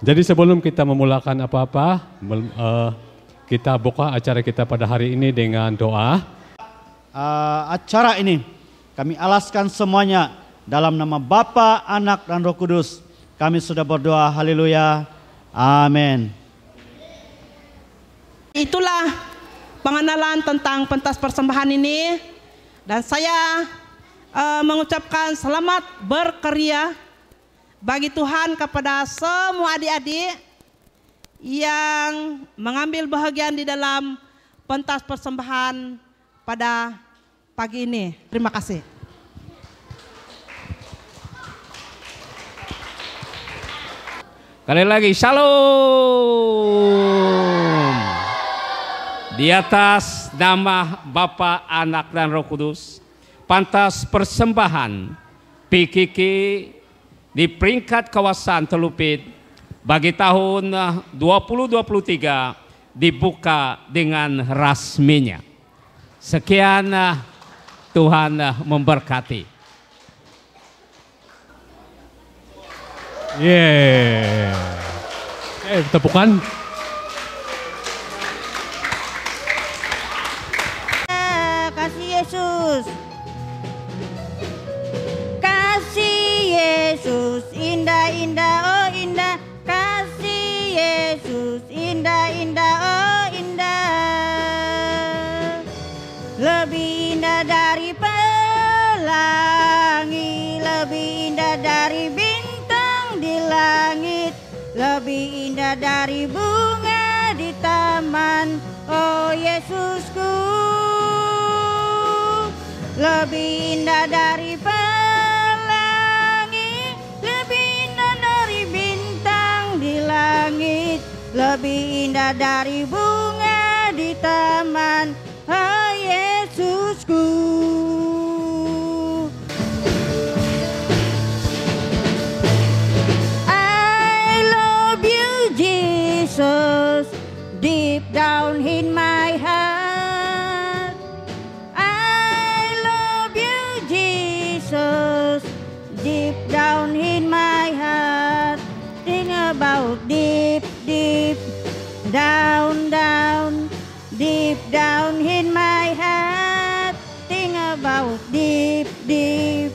Jadi sebelum kita memulakan apa-apa, eh, kita buka acara kita pada hari ini dengan doa. Uh, acara ini kami alaskan semuanya dalam nama Bapa, Anak, dan Roh Kudus. Kami sudah berdoa, haleluya, amin. Itulah pengenalan tentang pentas persembahan ini dan saya eh, mengucapkan selamat berkarya bagi Tuhan kepada semua adik-adik yang mengambil bahagian di dalam pentas persembahan pada pagi ini. Terima kasih. Kali lagi shalom. Di atas nama Bapa, Anak dan Roh Kudus, pantas persembahan PKK di peringkat kawasan Telupit bagi tahun eh, 2023 dibuka dengan rasminya. Sekian eh, Tuhan eh, memberkati. Yeah. Eh, tepukan. Indah-indah oh indah. Kasih Yesus indah-indah oh indah. Lebih indah dari pelangi, lebih indah dari bintang di langit, lebih indah dari bunga di taman. Oh Yesusku, lebih indah dari pelangi, langit, lebih indah dari bunga di taman. Oh Yesusku. Down in my heart. Think about deep, deep,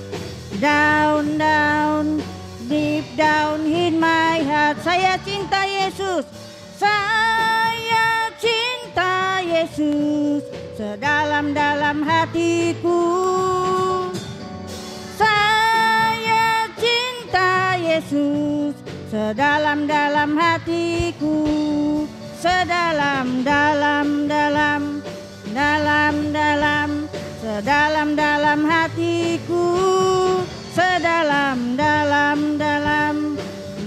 down, down, deep down in my heart. Saya cinta Yesus. Saya cinta Yesus sedalam-dalam hatiku. Saya cinta Yesus sedalam-dalam hatiku. Sedalam-dalam dalam dalam-dalam sedalam-dalam hatiku. Sedalam-dalam dalam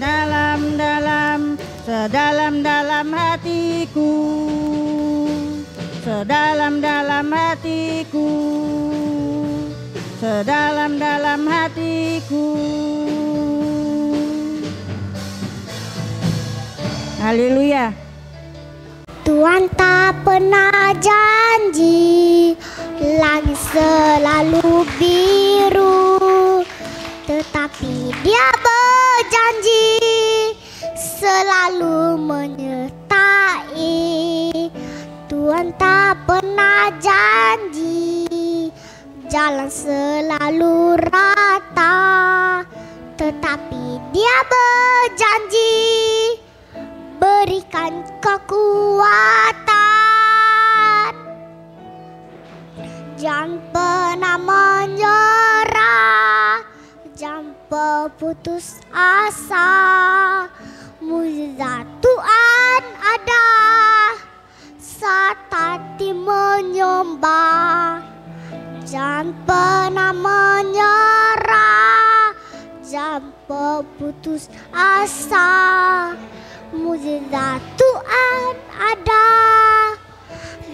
dalam-dalam sedalam-dalam hatiku. Sedalam-dalam hatiku. Sedalam-dalam hatiku. Haleluya. Tuhan tak pernah janji langit selalu biru. Tetapi dia berjanji selalu menyertai. Tuhan tak pernah janji jalan selalu rata. Tetapi dia berjanji berikan kekuatan. Jangan pernah menyerah. Jangan berputus asa. Mujizat Tuhan ada. Saat hati menyembah. Jangan pernah menyerah. Jangan berputus asa Mujizat Tuhan ada.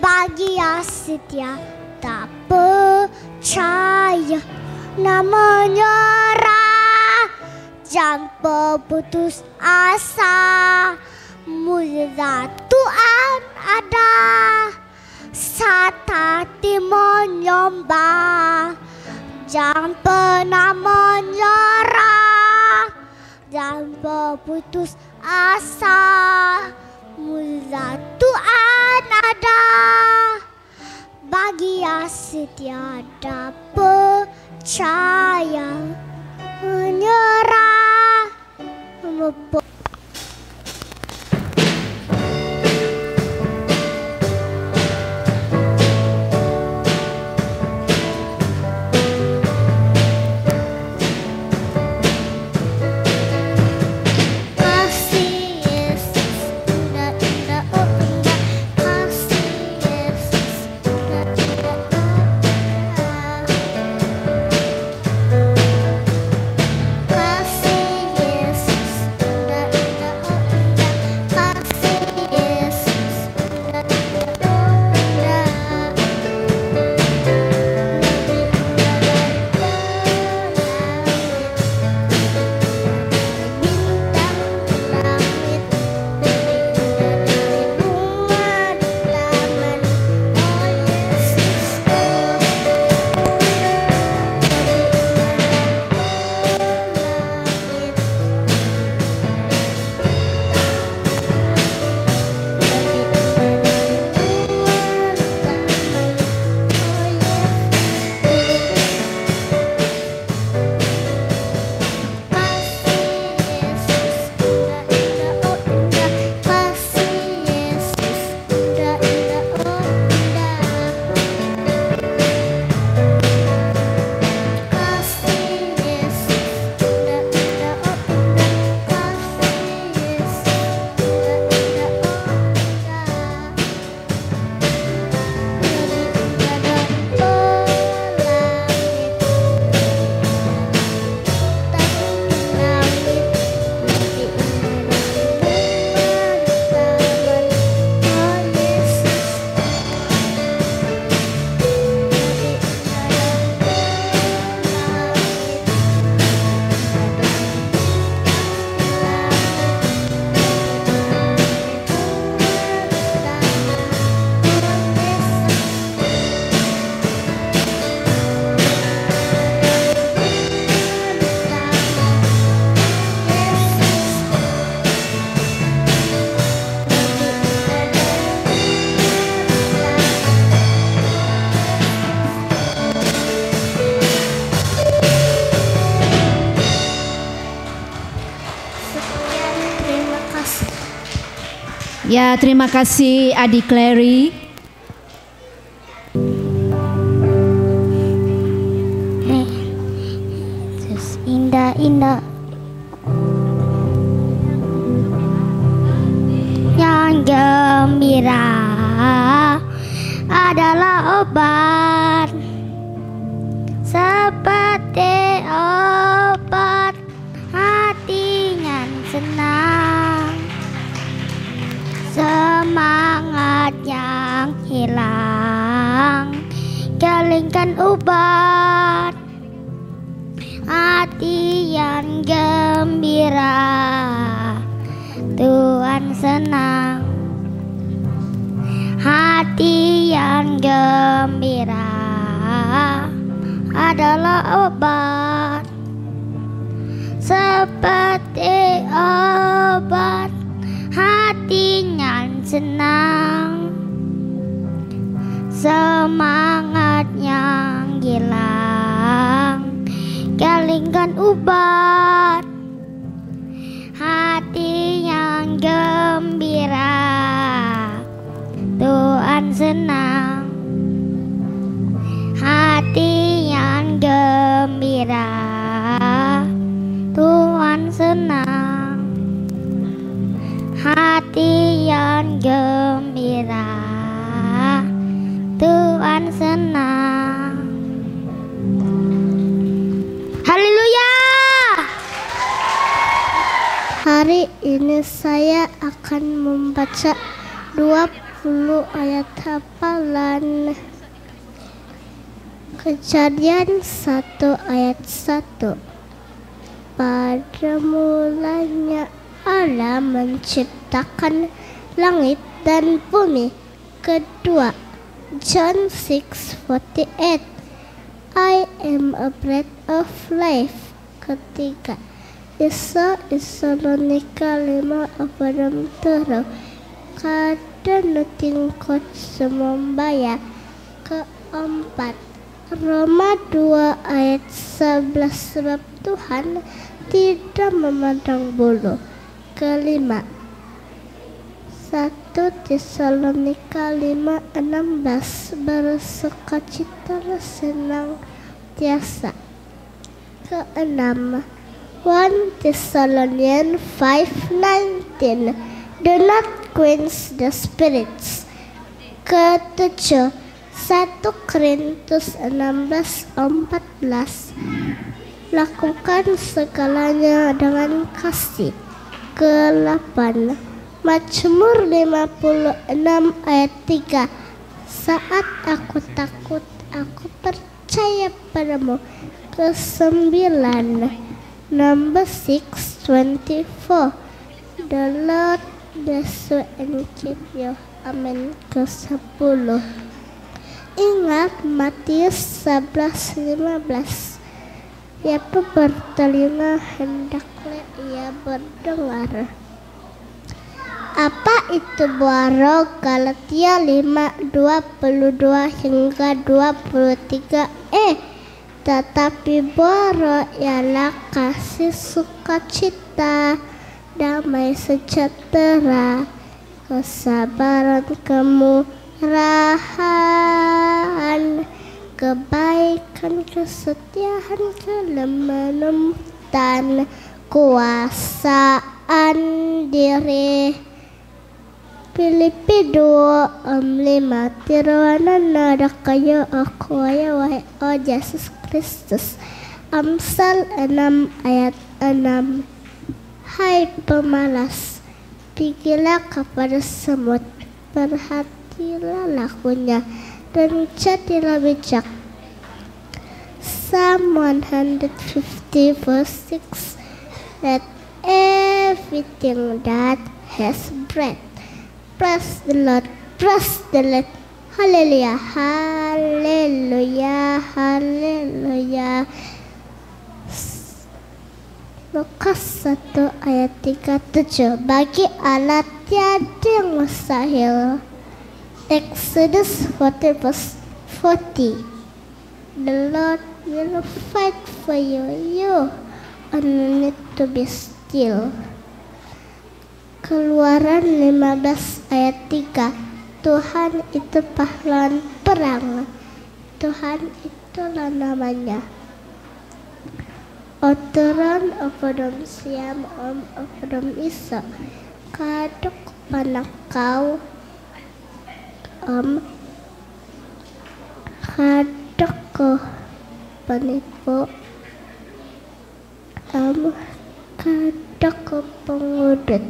Bagi yang setia tak percaya Namanya Jangan berputus asa Mujizat Tuhan ada. Saat hati menyembah Jangan pernah menyerah Jangan berputus asa Mula Tuhan ada Bagi yang setiada percaya. Menyerah. Mempu Ya, terima kasih Adik Clary. Kejadian 1 ayat 1 Pada mulanya Allah menciptakan langit dan bumi. Kedua John 6:48 I am a bread of life. Ketiga Isa Isalonika lima aparam tero kada nuting kot semombaya keempat Roma 2 ayat 11 sebab Tuhan tidak memandang bulu. Kelima. 1 Tesalonika 5 16 bersukacita senang tiasa. Keenam. 1 Thessalonians 5:19 Do not quench the spirits. Ketujuh 1 Korintus 16:14 Lakukan segalanya dengan kasih. Ke-8 Mazmur 56 ayat 3 Saat aku takut, aku percaya padamu. Ke-9 Number 624 The Lord bless you and keep you. Amin. Ke-10 Ingat Matius 11:15 Siapa bertelinga hendaklah ia berdengar. Apa itu buaro Galatia 5 22 hingga 23 eh tetapi boro ialah kasih sukacita, damai sejahtera, kesabaran, kemurahan, kebaikan, kesetiaan, kelemahan, kuasaan diri. Filipi 2 om 5 Tirwana nada kaya aku ya wahai oh Yesus Kristus Amsal 6 ayat 6 Hai pemalas Pergilah kepada semut Perhatilah lakunya Dan jadilah bijak Psalm 150 verse 6 Let everything that has breath Praise the Lord. Praise the Lord. Haleluya. Haleluya. Haleluya. Lukas 1 ayat 37 Bagi Allah tiada yang mustahil Exodus 40 verse 40 The Lord will fight for you. You only need to be still. Keluaran 15 ayat 3 Tuhan itu pahlawan perang. Tuhan itulah namanya. Otoran opodom siam om opodom iso Kadok panakau om. Kadok ko penipu om. Kadok ko pengudut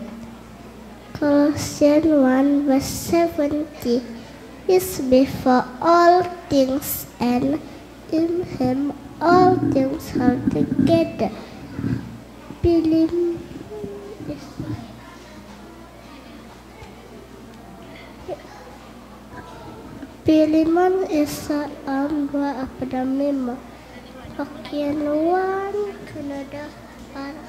Colossians 1 verse 70 is before all things and in him all things are together. Pilim Akademima. Pakianuan Kanada para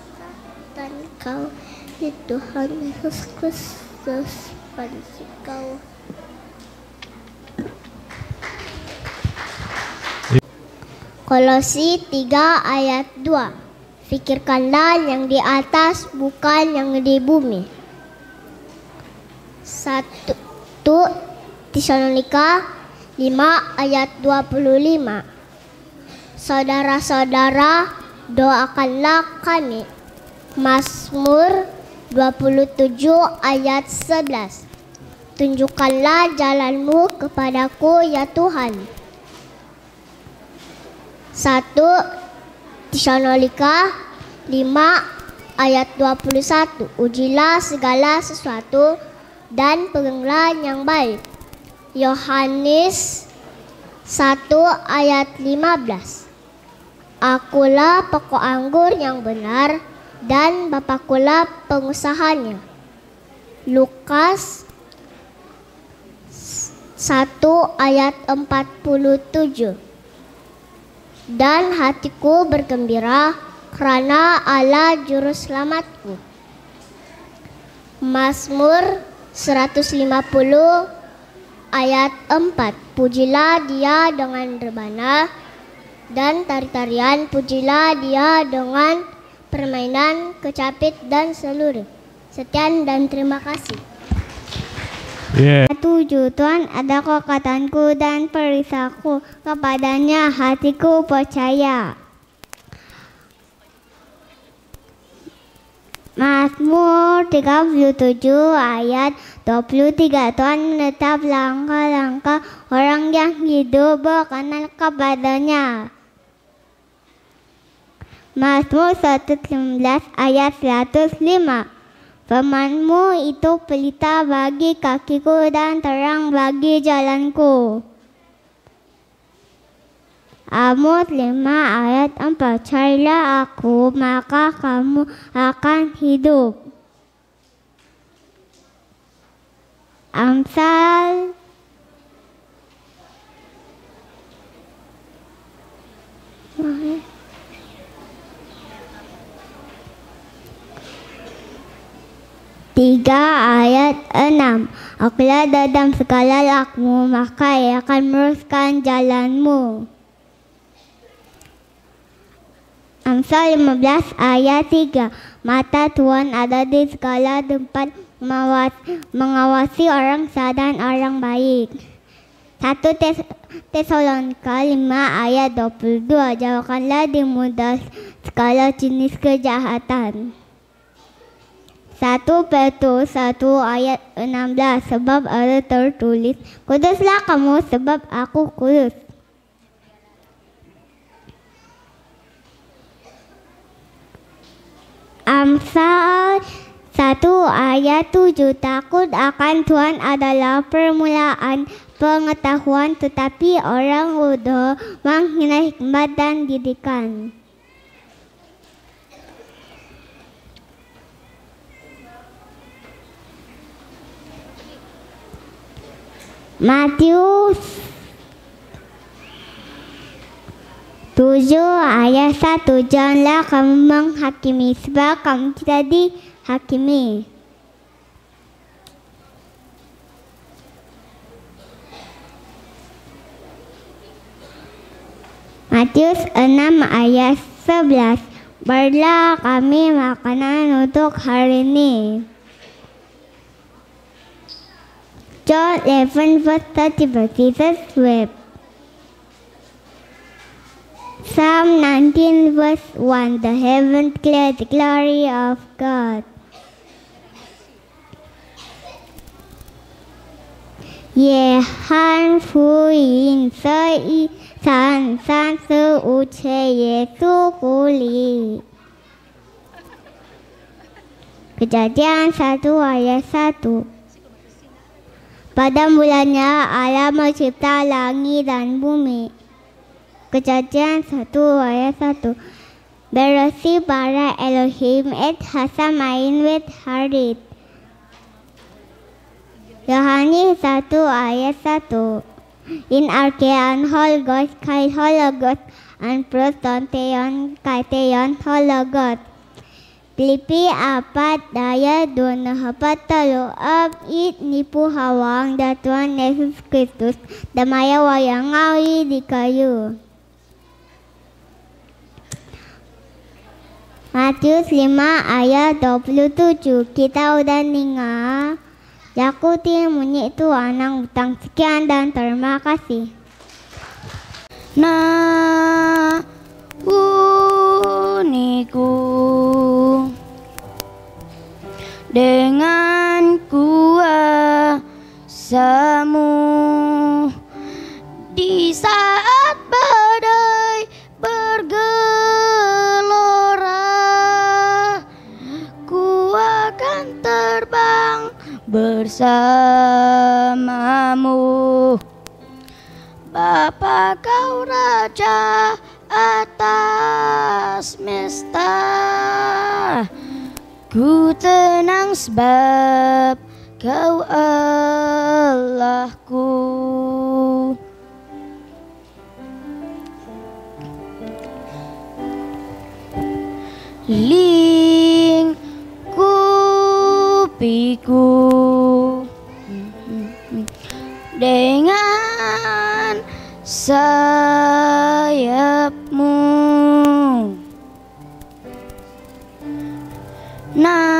dan kau di Tuhan Yesus Kristus pada kau. Kolosi 3 ayat 2 Fikirkanlah yang di atas bukan yang di bumi Satu Tesalonika 5 ayat 25 Saudara-saudara doakanlah kami. Mazmur 27 ayat 11 Tunjukkanlah jalanmu kepadaku ya Tuhan. 1 Tesalonika 5 ayat 21 Ujilah segala sesuatu dan peganglah yang baik Yohanes 1 ayat 15 Akulah pokok anggur yang benar dan Bapakkulah pengusahanya. Lukas 1 ayat 47 Dan hatiku bergembira Karena Allah juru selamatku. Mazmur 150 ayat 4. Pujilah dia dengan rebana dan tari-tarian, pujilah dia dengan permainan, kecapit dan seluruh. Sekian dan terima kasih. Yeah. Tujuh Tuhan ada kekuatanku dan perisaku kepadanya hatiku percaya. Mazmur 37 ayat 23 Tuhan menetap langkah-langkah orang yang hidup berkenan kepadanya. Mazmur 119 ayat 105 Firmanmu itu pelita bagi kakiku dan terang bagi jalanku. Amos 5 ayat 4 Carilah aku maka kamu akan hidup Amsal. Tiga ayat enam. Akulah dalam segala lakmu Maka ia akan meruskan jalanmu. Amsal 15 ayat 3 Mata Tuhan ada di segala tempat mengawasi orang sadan orang baik. 1 Tes Tesalonika 5 ayat 22 Jauhkanlah dimudah segala jenis kejahatan. 1 Petrus 1 ayat 16 Sebab ada tertulis Kuduslah kamu sebab aku kudus. Amsal 1 ayat 7 Takut akan Tuhan adalah permulaan pengetahuan Tetapi orang bodoh menghina hikmat dan didikan. Matius 7 ayat 1 Janganlah kamu menghakimi sebab kamu tidak dihakimi Matius 6 ayat 11 Berilah kami makanan untuk hari ini John 11 verse 30 Jesus wept. Psalm 19 verse 1 The heavens declare the glory of God. Ye han phu yin sơ y san san sư u che ye su ku li. Kejadian 1 ayat 1 pada mulanya Allah mencipta langit dan bumi. Kejadian 1 ayat 1. Berasi para Elohim et hasamain wet harit. Yohanes 1 ayat 1. In arkean holgos kai hologos an protonteon kai teon hologos. Filipi apat daya dua hapat talo ab it nipu hawang datuan Yesus Kristus damaya wayang ngawi di kayu. Matius 5 ayat 27 kita udah ninga Yakuti munyi itu anak utang sekian dan terima kasih. Nah, uniku dengan kuasamu di saat badai bergelora ku akan terbang bersamamu. Bapa kau raja atas mesta. Ku tenang sebab kau Allahku. Li hatiku dengan sayapmu. Nah.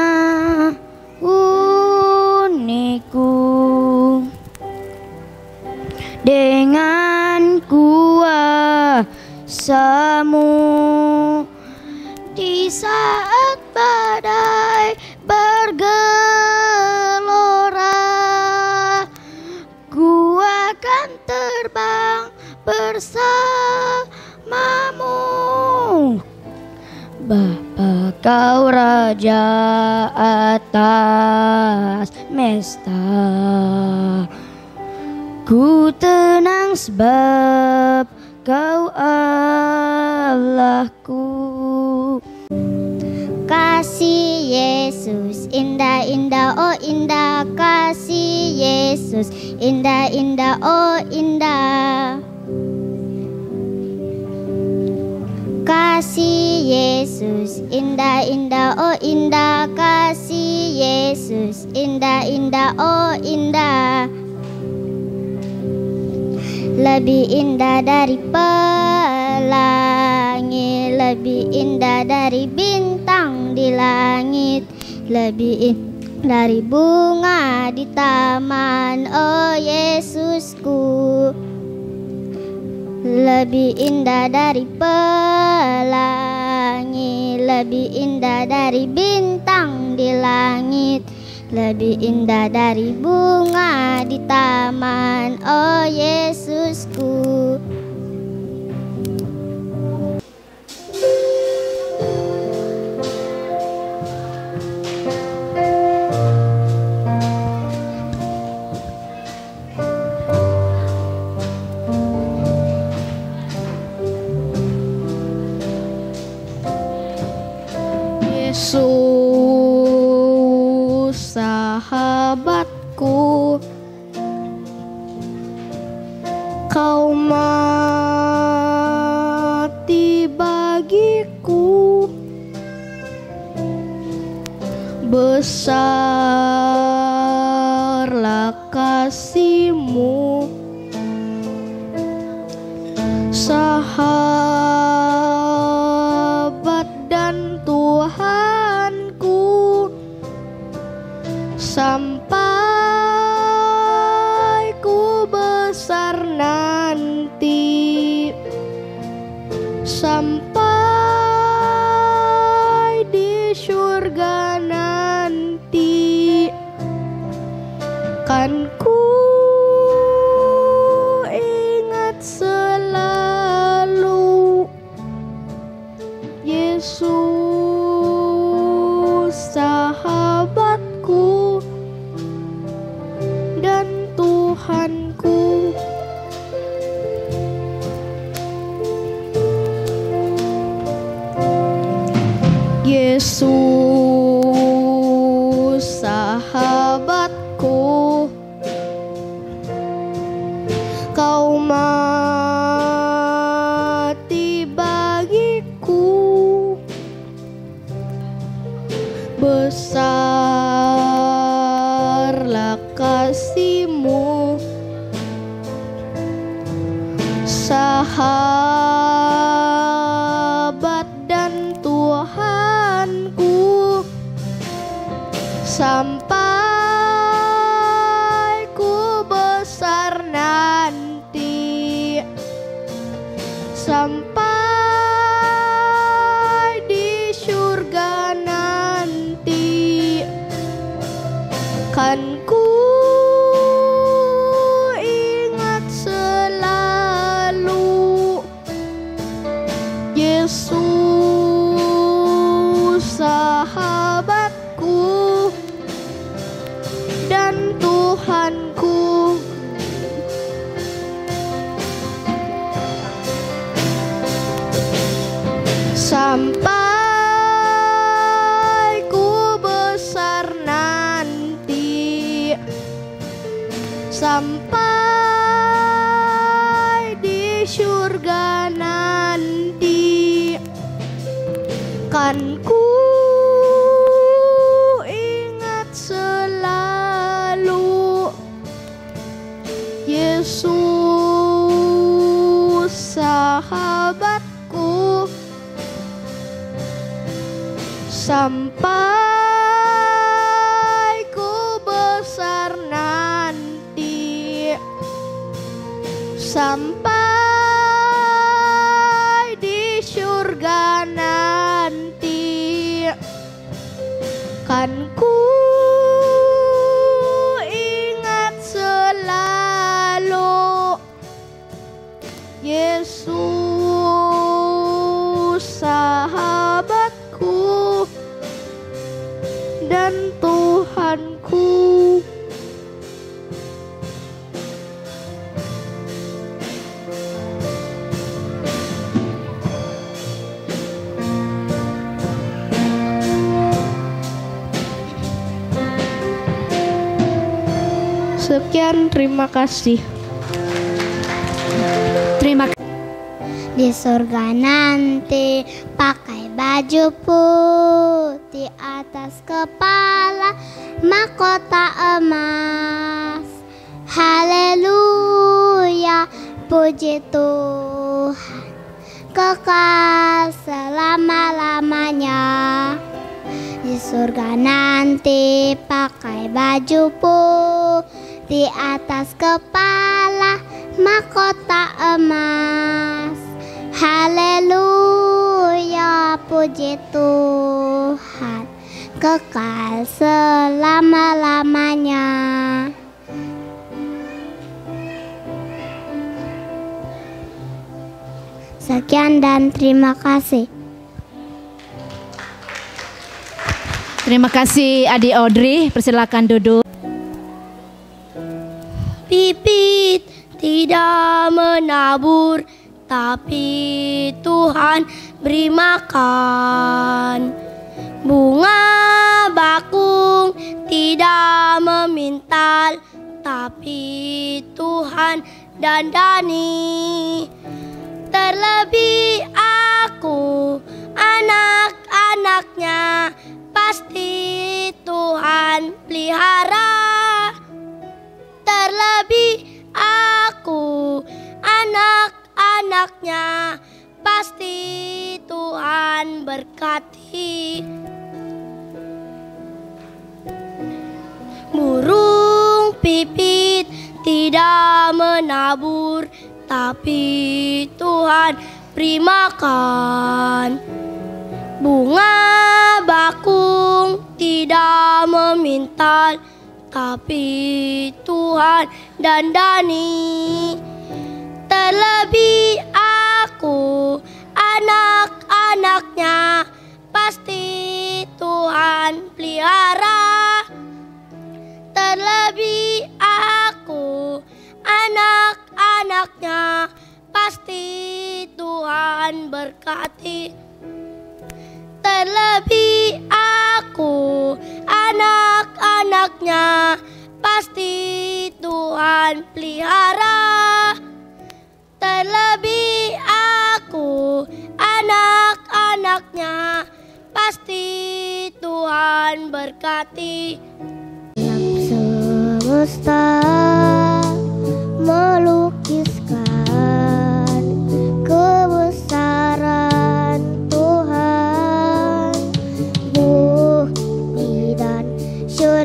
nabiin dari bunga di taman oh Yesusku. Lebih indah dari pelangi lebih indah dari bintang di langit. Lebih indah dari bunga di taman oh Yesusku. So. Kasih. Terima kasih. Di surga nanti pakai baju putih atas kepala mahkota emas. Haleluya, puji Tuhan, kekal selama-lamanya. Di surga nanti pakai baju putih atas kepala mahkota emas. Haleluya, puji Tuhan, kekal selama-lamanya. Sekian dan terima kasih. Terima kasih Adi Audrey, persilakan duduk. Pipit tidak menabur, tapi Tuhan beri makan. Bunga bakung tidak memintal, tapi Tuhan dandani. Terlebih aku, anak-anaknya, pasti Tuhan pelihara. Terlebih aku, anak-anaknya, pasti Tuhan berkati. Burung pipit tidak menabur, tapi Tuhan beri makan. Bunga bakung tidak memintal, tapi Tuhan dandani. Terlebih aku, anak-anaknya, pasti Tuhan pelihara. Terlebih aku, anak-anaknya, pasti Tuhan berkati. Terlebih aku, anak-anaknya, pasti Tuhan pelihara. Terlebih aku, anak-anaknya, pasti Tuhan berkati. Semesta melukiskan kebesaran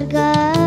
surga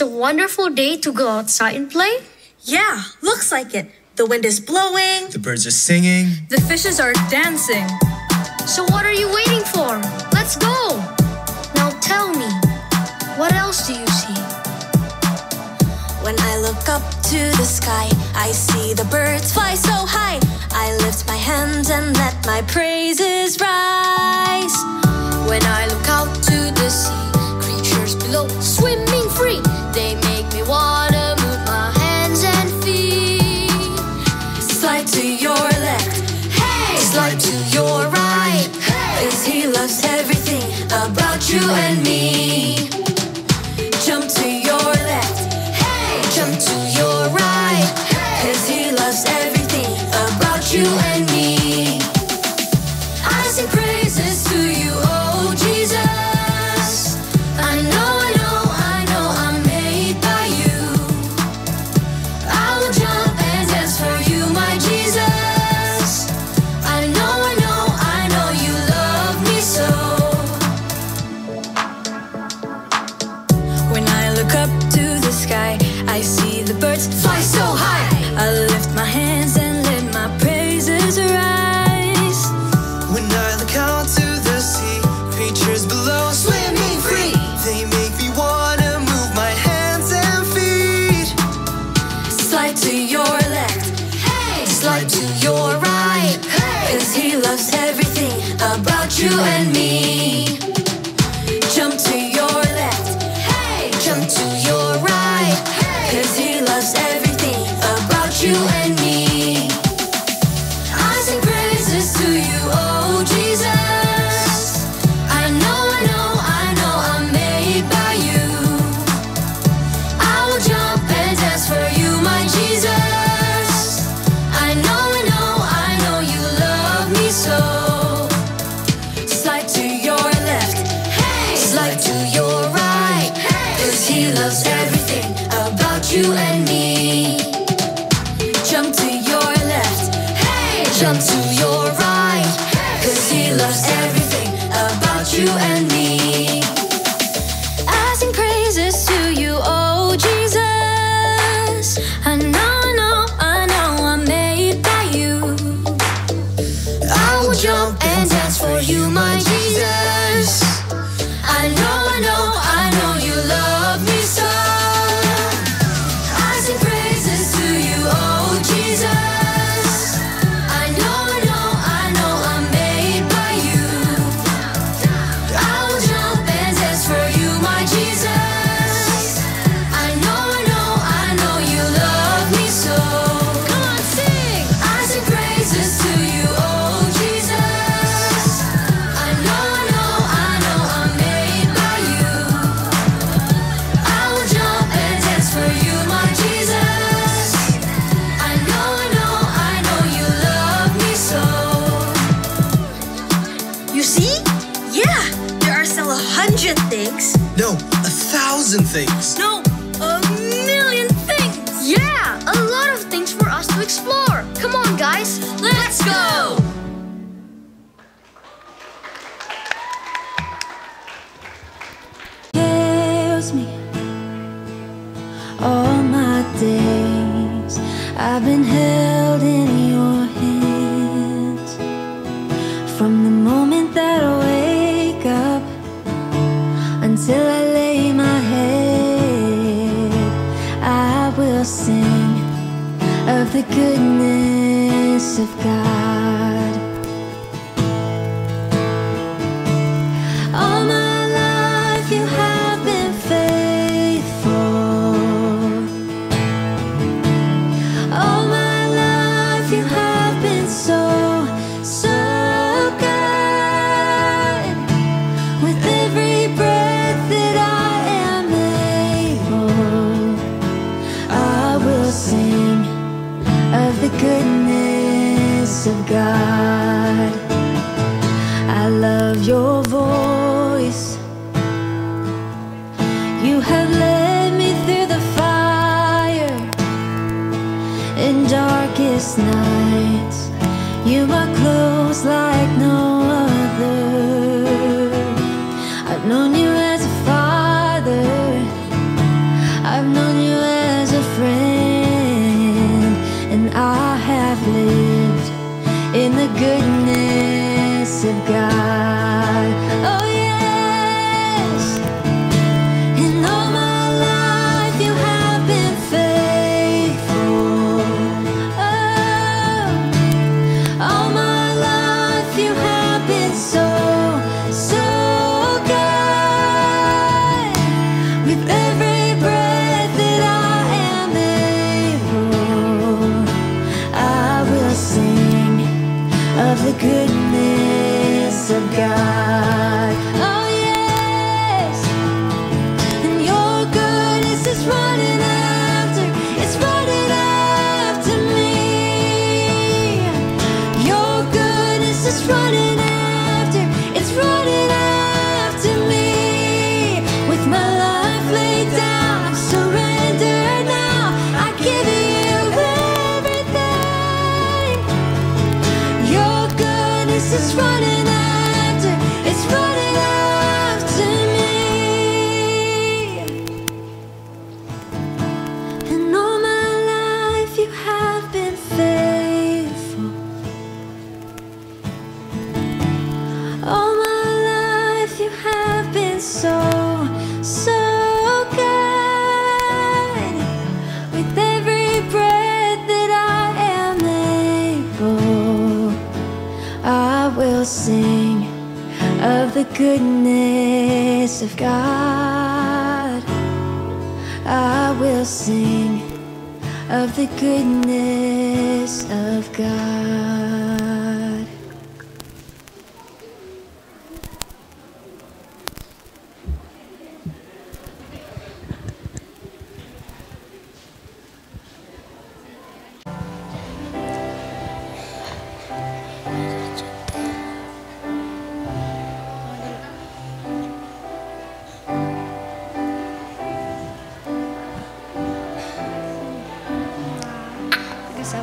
It's a wonderful day to go outside and play. Yeah, looks like it. The wind is blowing. The birds are singing. The fishes are dancing. So what are you waiting for? Let's go! Now tell me, what else do you see? When I look up to the sky, I see the birds fly so high. I lift my hands and let my praises rise. When I look out to the sea, creatures below swim. you and me. me. All my days I've been held in your hands. From the moment that I wake up Until I lay my head I will sing of the goodness of God.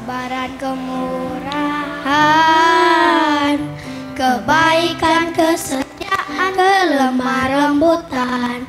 Kesabaran kemurahan kebaikan kesetiaan kelemah rembutan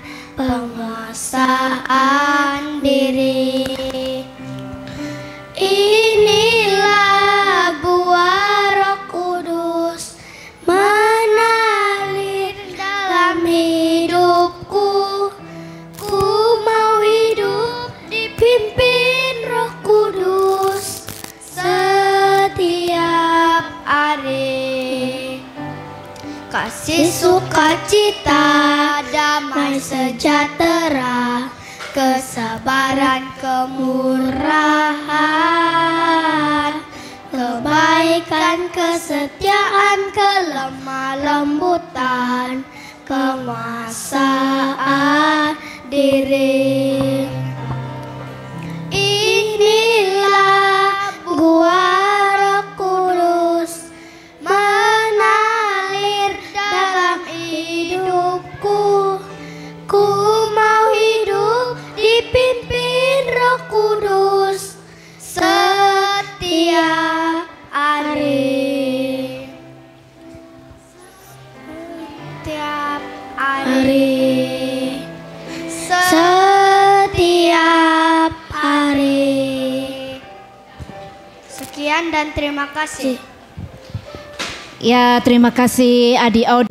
kasih. Ya, terima kasih Adi Audi.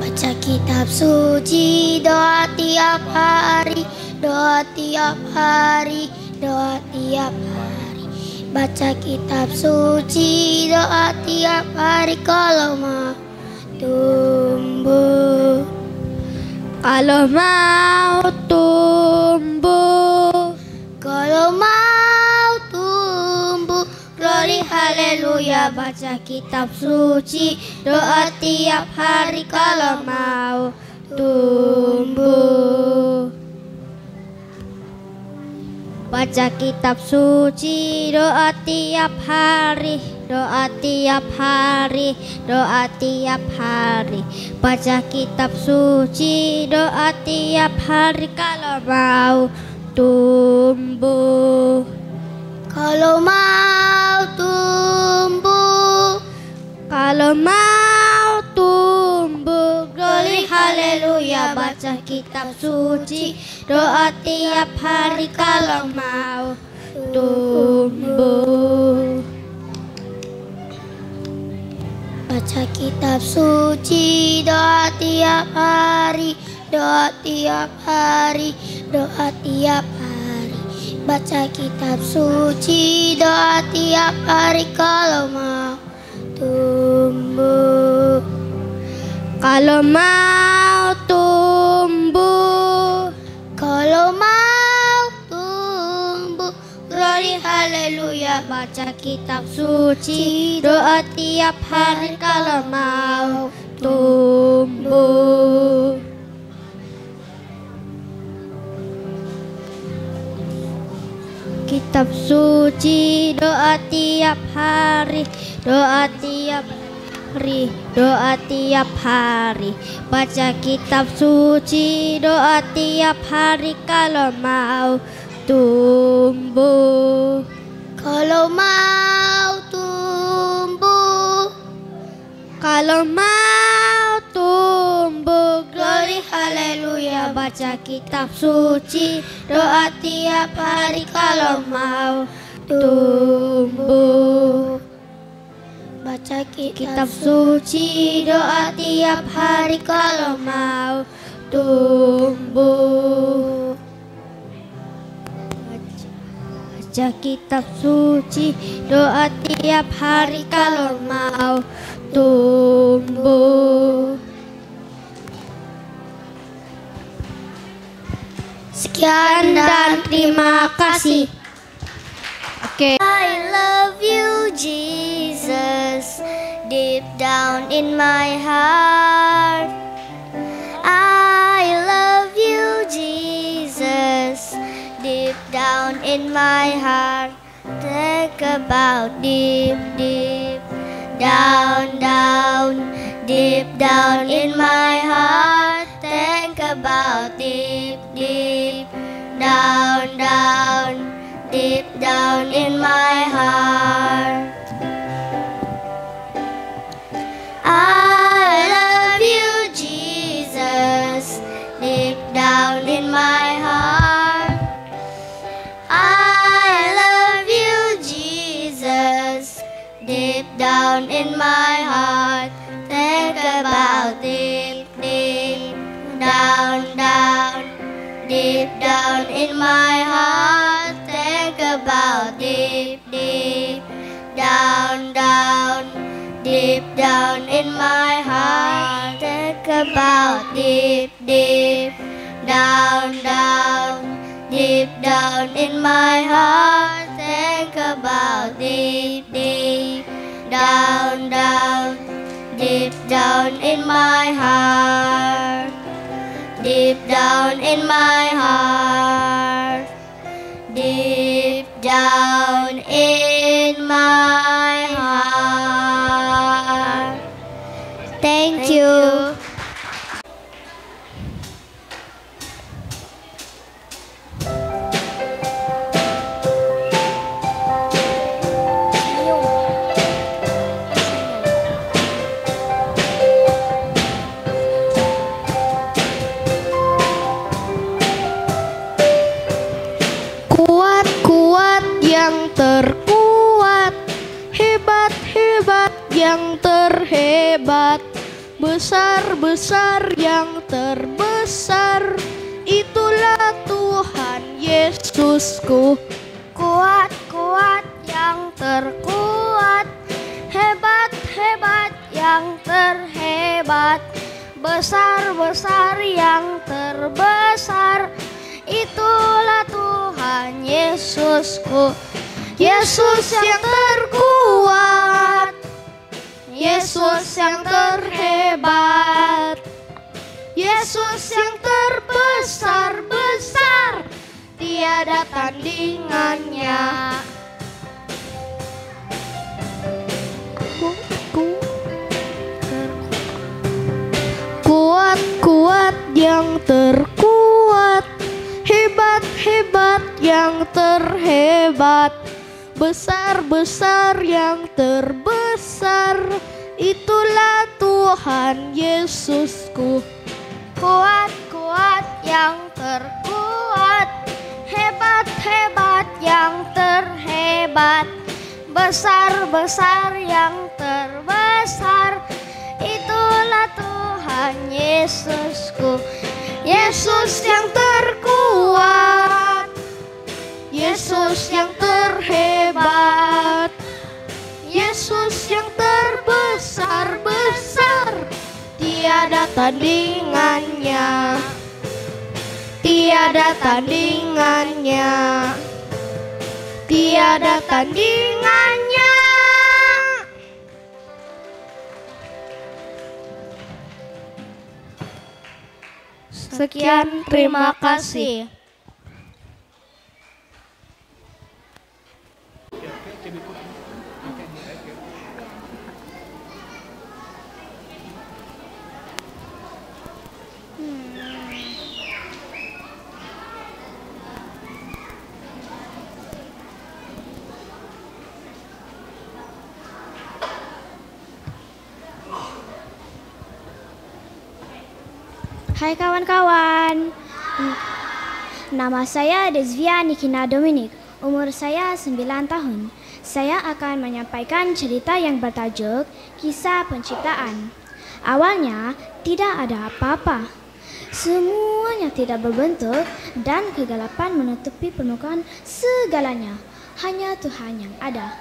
Baca kitab suci doa tiap hari Doa tiap hari Doa tiap hari. Baca kitab suci doa tiap hari Kalau mau tumbuh. Kalau mau tumbuh haleluya Baca kitab suci. Doa tiap hari Kalau mau tumbuh. Baca kitab suci Doa tiap hari Doa tiap hari Doa tiap hari. Baca kitab suci Doa tiap hari Kalau mau tumbuh Kalau mau tumbuh. Kalau mau tumbuh Glory haleluya Baca kitab suci. Doa tiap hari Kalau mau tumbuh. Baca kitab suci Doa tiap hari Doa tiap hari Doa tiap hari Baca kitab suci Doa tiap hari Kalau mau tumbuh. Kalau mau tumbuh. Kalau mau tumbuh. Glory haleluya. Baca kitab suci Doa tiap hari Kalau mau tumbuh Kitab suci doa tiap hari Doa tiap hari Doa tiap hari. Baca kitab suci Doa tiap hari. Kalau mau tumbuh. Kalau mau tumbuh. Kalau mau tumbuh haleluya Baca kitab suci Doa tiap hari Kalau mau tumbuh Baca kitab suci Doa tiap hari Kalau mau tumbuh Baca kitab suci Doa tiap hari Kalau mau tumbuh. Sekian dan terima kasih. Oke. I love you, Jesus, deep down in my heart. I love you, Jesus, deep down in my heart. Think about deep, deep, down, down, deep down in my heart. Think about deep, deep, down, down, deep down in my heart. I love you, Jesus, deep down in my heart. I love you, Jesus, deep down in my heart. Think about deep, down, down, deep down in my heart. Think about deep, deep, down, down, deep down in my heart. Think about deep, deep, down, down, deep down in my heart. Think about deep, deep, down, down, deep down in my heart. Deep down in my heart. Deep down in my terkuat Hebat-hebat yang terhebat Besar-besar yang terbesar. Itulah Tuhan Yesusku Kuat-kuat yang terkuat Hebat-hebat yang terhebat Besar-besar yang terbesar. Itulah Tuhan Yesusku Yesus yang terkuat. Yesus yang terhebat. Yesus yang terbesar-besar Tiada tandingannya. Kuat-kuat yang terkuat. Hebat-hebat yang terhebat Besar-besar yang terbesar Itulah Tuhan Yesusku. Kuat-kuat yang terkuat Hebat-hebat yang terhebat. Besar-besar yang terbesar Itulah Tuhan Yesusku. Yesus yang terkuat Yesus yang terhebat. Yesus yang terbesar-besar. Tiada tandingannya. Tiada tandingannya. Tiada tandingannya. Sekian, terima kasih. Hai kawan-kawan. Nama saya Desvia Nikina Dominic. Umur saya 9 tahun. Saya akan menyampaikan cerita yang bertajuk Kisah Penciptaan. Awalnya tidak ada apa-apa. Semuanya tidak berbentuk dan kegelapan menutupi permukaan segalanya. Hanya Tuhan yang ada.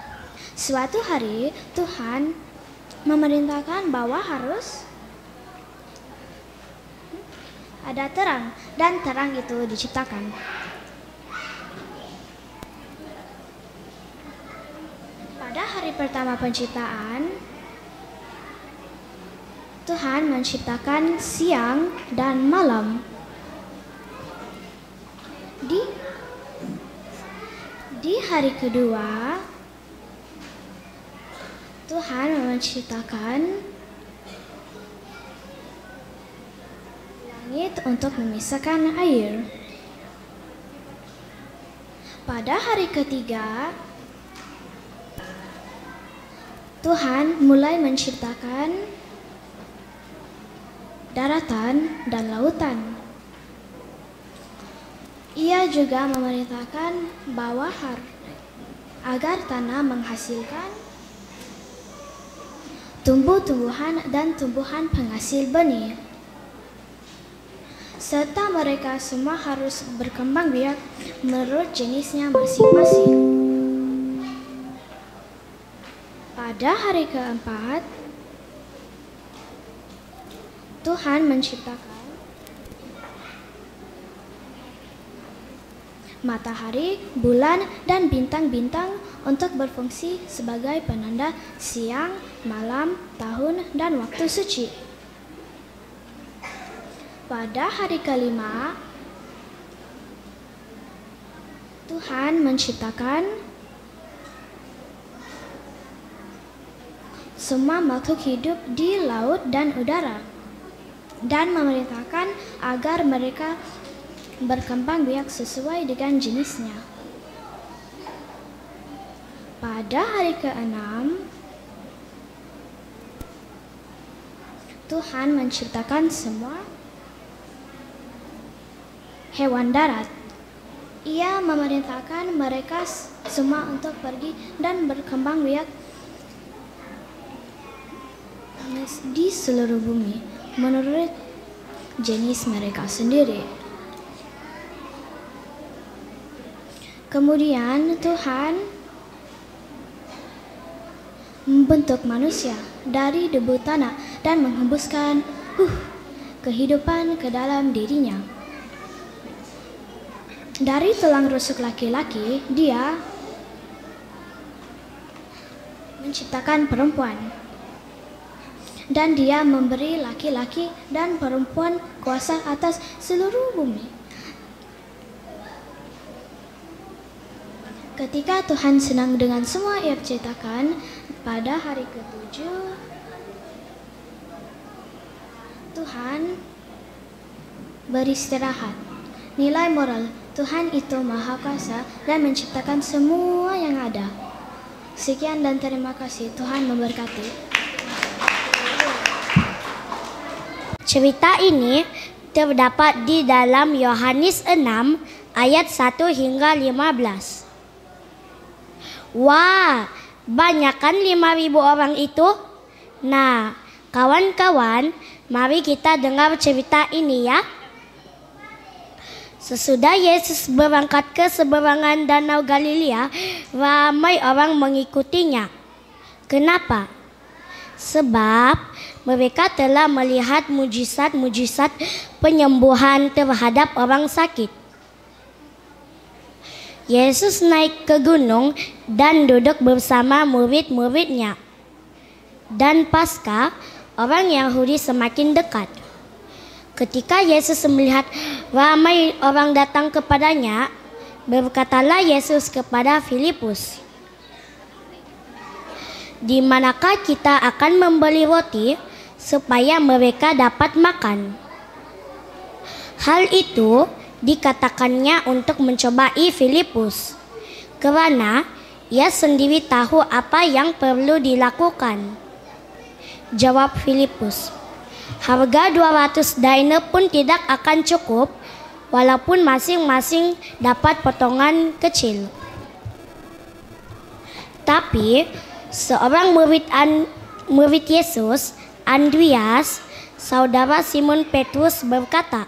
Suatu hari Tuhan memerintahkan bahwa harus ada terang dan terang itu diciptakan. Pada hari pertama penciptaan, Tuhan menciptakan siang dan malam. Di di hari kedua, Tuhan menciptakan langit untuk memisahkan air. Pada hari ketiga, Tuhan mulai menciptakan daratan dan lautan. Ia juga memerintahkan bawah agar tanah menghasilkan tumbuh-tumbuhan dan tumbuhan penghasil benih. Serta mereka semua harus berkembang biak menurut jenisnya masing-masing. Pada hari keempat, Tuhan menciptakan matahari, bulan, dan bintang-bintang untuk berfungsi sebagai penanda siang, malam, tahun, dan waktu suci. Pada hari kelima, Tuhan menciptakan semua makhluk hidup di laut dan udara dan memerintahkan agar mereka berkembang biak sesuai dengan jenisnya. Pada hari ke-6, Tuhan menciptakan semua hewan darat. Ia memerintahkan mereka semua untuk pergi dan berkembang biak di seluruh bumi menurut jenis mereka sendiri. Kemudian Tuhan membentuk manusia dari debu tanah dan menghembuskan uh, kehidupan ke dalam dirinya. Dari tulang rusuk laki-laki, dia menciptakan perempuan. Dan dia memberi laki-laki dan perempuan kuasa atas seluruh bumi. Ketika Tuhan senang dengan semua ia ciptakan, pada hari ketujuh, Tuhan beristirahat. Nilai moral, Tuhan itu maha kuasa dan menciptakan semua yang ada. Sekian dan terima kasih, Tuhan memberkati. Cerita ini terdapat di dalam Yohanes 6 ayat 1 hingga 15. Wah, banyak kan 5000 orang itu? Nah, kawan-kawan, mari kita dengar cerita ini ya. Sesudah Yesus berangkat ke seberangan Danau Galilea, ramai orang mengikutinya. Kenapa? Sebab mereka telah melihat mujizat-mujizat penyembuhan terhadap orang sakit. Yesus naik ke gunung dan duduk bersama murid-muridnya. Dan pasca, orang Yahudi semakin dekat. Ketika Yesus melihat ramai orang datang kepadanya, berkatalah Yesus kepada Filipus, "Di manakah kita akan membeli roti supaya mereka dapat makan?" Hal itu dikatakannya untuk mencobai Filipus karena ia sendiri tahu apa yang perlu dilakukan. Jawab Filipus, harga 200 dinar pun tidak akan cukup walaupun masing-masing dapat potongan kecil. Tapi seorang murid, An, murid Yesus, Andreas, saudara Simon Petrus berkata,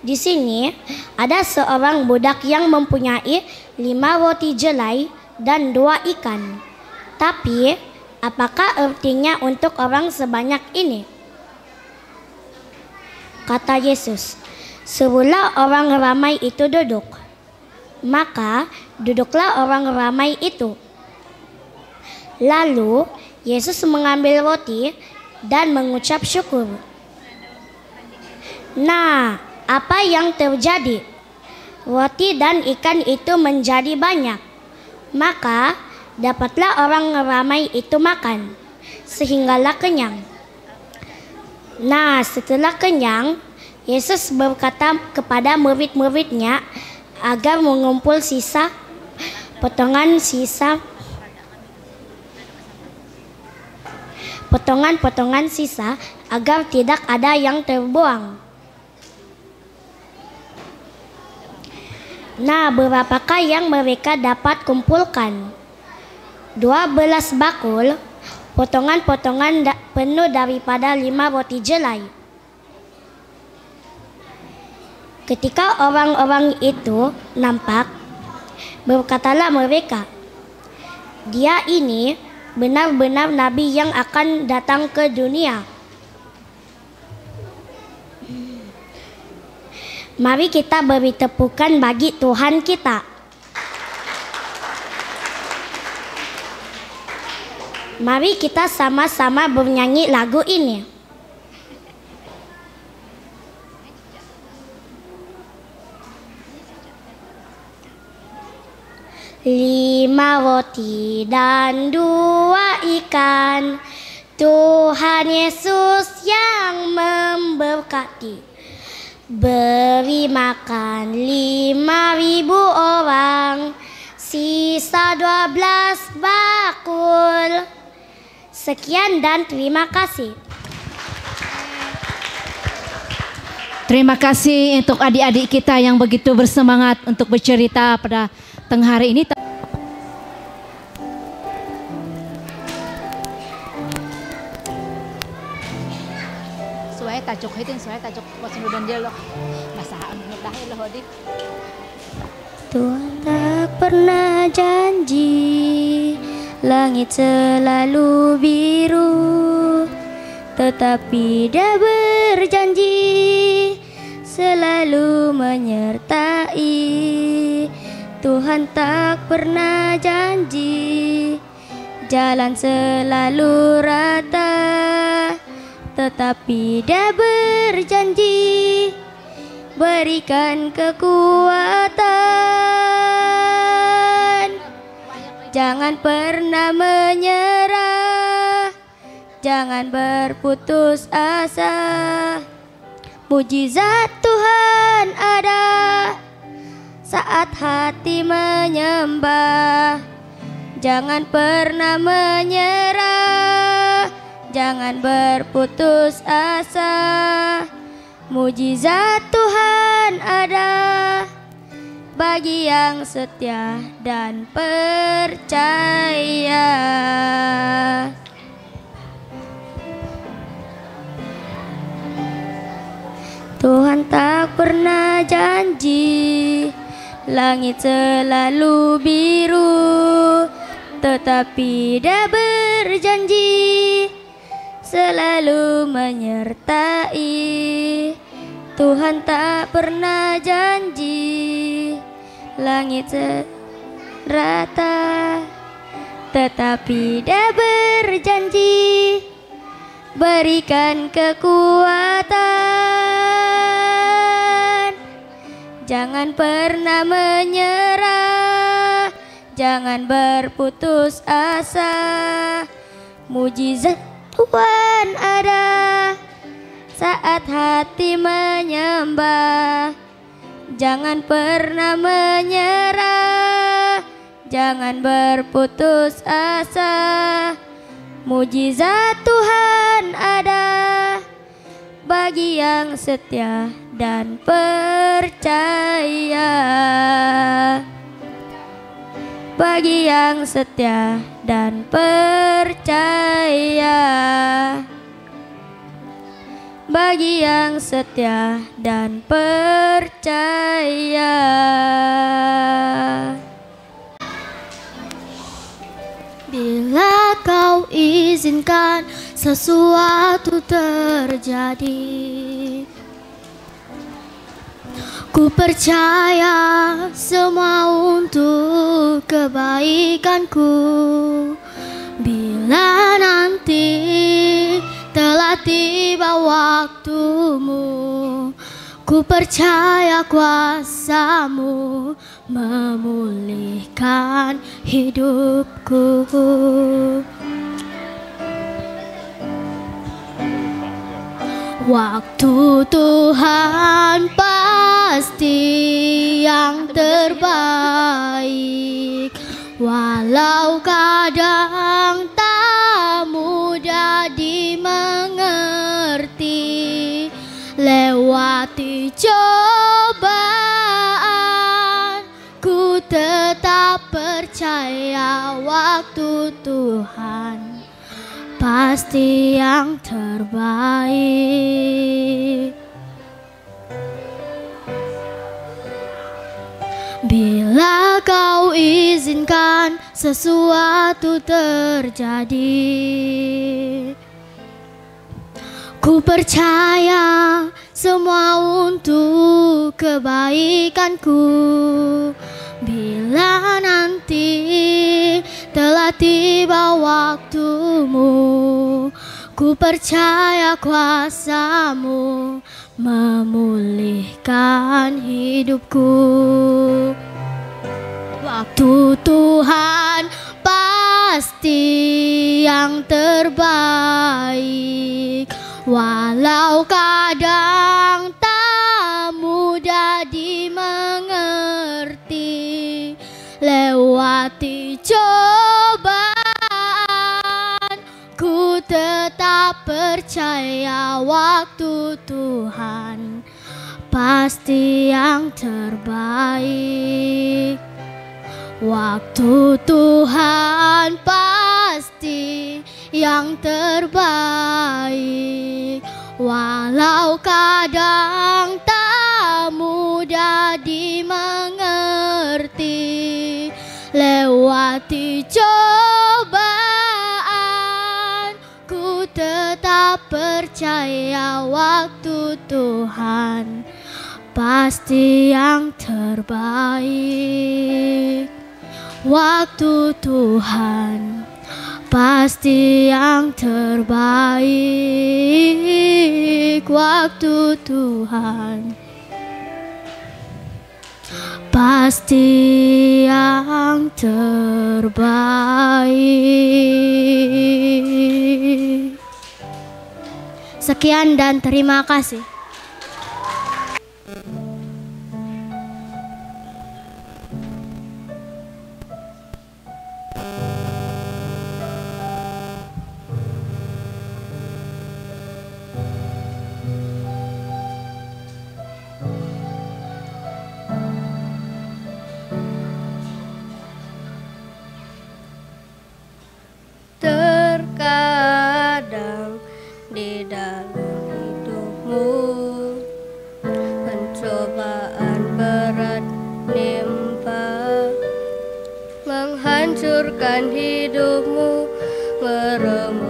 di sini ada seorang budak yang mempunyai lima roti jelai dan dua ikan. Tapi apakah artinya untuk orang sebanyak ini? Kata Yesus, sebulah orang ramai itu duduk. Maka duduklah orang ramai itu. Lalu Yesus mengambil roti dan mengucap syukur. Nah, apa yang terjadi? Roti dan ikan itu menjadi banyak. Maka dapatlah orang ramai itu makan, sehinggalah kenyang. Nah, setelah kenyang, Yesus berkata kepada murid-muridnya agar mengumpul sisa potongan sisa potongan-potongan sisa agar tidak ada yang terbuang. Nah, berapakah yang mereka dapat kumpulkan? 12 bakul potongan-potongan penuh daripada lima roti jelai. Ketika orang-orang itu nampak, berkatalah mereka, dia ini benar-benar nabi yang akan datang ke dunia. Mari kita beri tepukan bagi Tuhan kita. Mari kita sama-sama bernyanyi lagu ini. Lima roti dan dua ikan Tuhan Yesus yang memberkati Beri makan lima ribu orang Sisa dua belas bakul Sekian dan terima kasih. Terima kasih untuk adik-adik kita yang begitu bersemangat untuk bercerita pada tengah hari ini. Suai tajuk itu, suai tajuk dia loh. Masaan loh di. Tuhan tak pernah janji Langit selalu biru Tetapi dia berjanji Selalu menyertai. Tuhan tak pernah janji Jalan selalu rata Tetapi dia berjanji Berikan kekuatan Jangan pernah menyerah. Jangan berputus asa. Mujizat Tuhan ada Saat hati menyembah. Jangan pernah menyerah. Jangan berputus asa. Mujizat Tuhan ada bagi yang setia dan percaya. Tuhan tak pernah janji langit selalu biru, tetapi dia berjanji selalu menyertai. Tuhan tak pernah janji langit rata Tetapi dia berjanji Berikan kekuatan. Jangan pernah menyerah Jangan berputus asa. Mujizat Tuhan ada Saat hati menyembah Jangan pernah menyerah. Jangan berputus asa. Mujizat Tuhan ada Bagi yang setia dan percaya. Bagi yang setia dan percaya bagi yang setia dan percaya. Bila kau izinkan sesuatu terjadi Ku percaya semua untuk kebaikanku Bila nanti telah tiba waktumu Ku percaya kuasamu memulihkan hidupku. Waktu Tuhan pasti yang terbaik Walau kadang tak mudah dimengerti Lewati cobaan Ku tetap percaya waktu Tuhan pasti yang terbaik. Bila kau izinkan sesuatu terjadi, ku percaya semua untuk kebaikanku. Bila nanti telah tiba waktumu Ku percaya kuasamu memulihkan hidupku Waktu Tuhan pasti yang terbaik. Walau kadang tak mudah dimengerti Lewati cobaan Ku tetap percaya waktu Tuhan Pasti yang terbaik Waktu Tuhan pasti yang terbaik. Walau kadang tak mudah dimengerti Lewati cobaan Ku tetap percaya waktu Tuhan Pasti yang terbaik Waktu Tuhan pasti yang terbaik. Waktu Tuhan pasti yang terbaik. Sekian dan terima kasih Menghancurkan hidupmu Meremukkan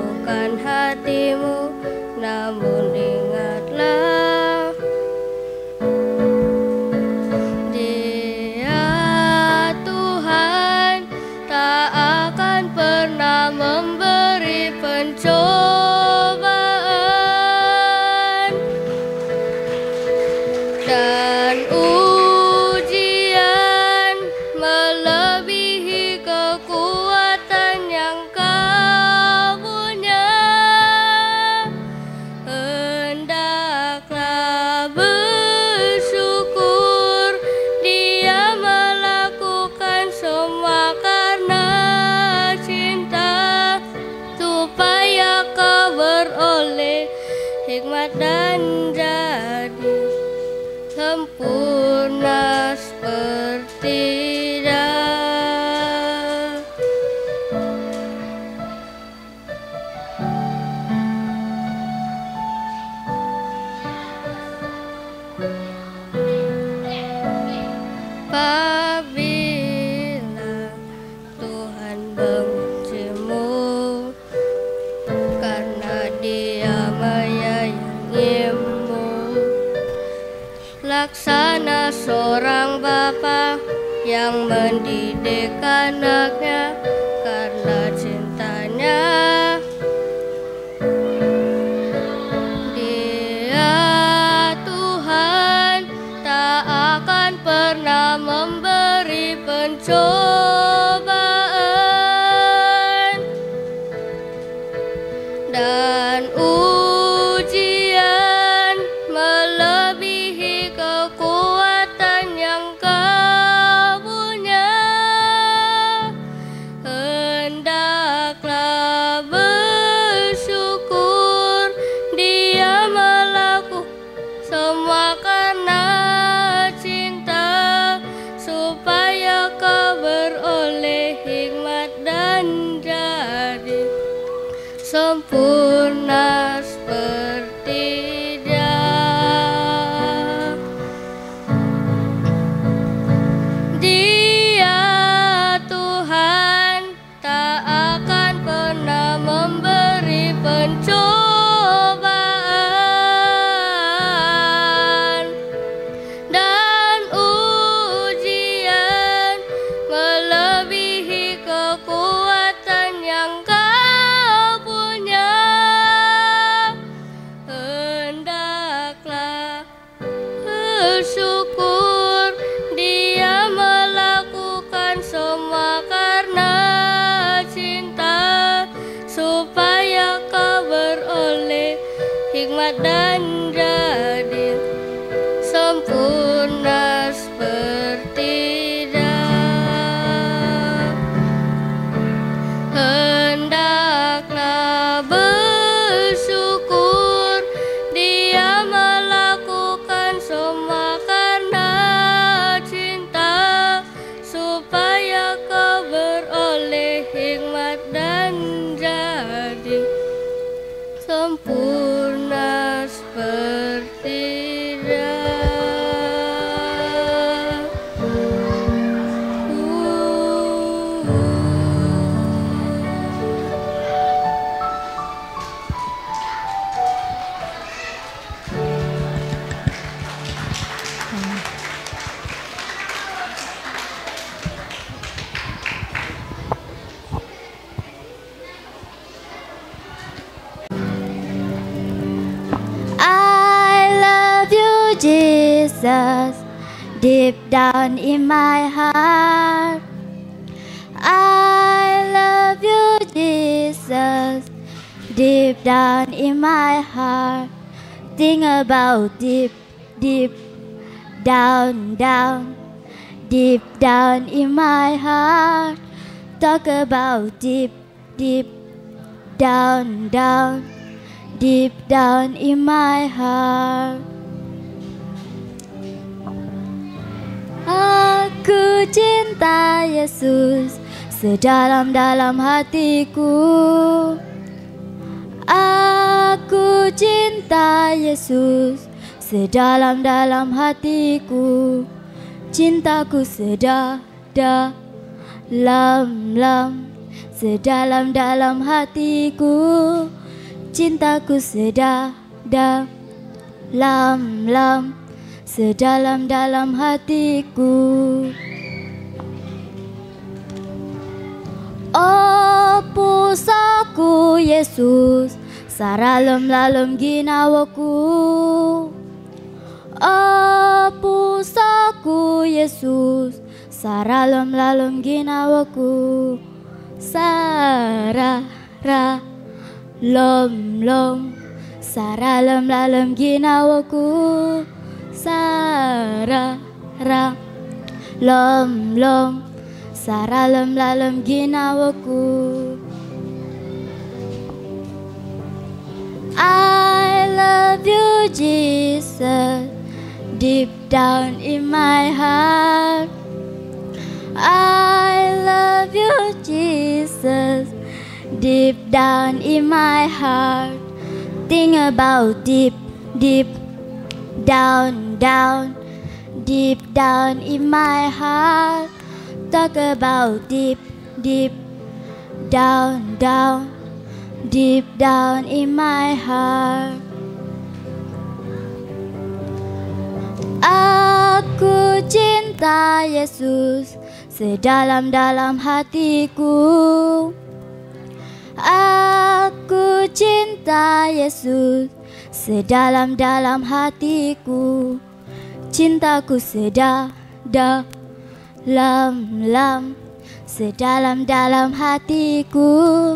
sempurna seperti in my heart. I love you, Jesus, deep down in my heart. Think about deep, deep down, down, deep down in my heart. Talk about deep, deep down, down deep down in my heart. Aku cinta Yesus sedalam-dalam hatiku. Aku cinta Yesus sedalam-dalam hatiku. Cintaku sedalam-dalam sedalam-dalam hatiku. Cintaku sedalam-dalam sedalam-dalam hatiku. Oh pusaku Yesus Saralem-lalem ginawaku Oh pusaku Yesus Saralem-lalem ginawaku Sarah ra lom lom Saralem-lalem ginawaku Sarah ra lom lom Saralem-lalem ginawaku I love you Jesus Deep down in my heart. I love you Jesus Deep down in my heart. Think about deep, deep down, down Deep down in my heart Talk about deep, deep down, down Deep down in my heart I cinta Yesus sedalam-dalam hatiku. Aku cinta Yesus sedalam-dalam hatiku. Cintaku sedalam-lam sedalam-dalam hatiku.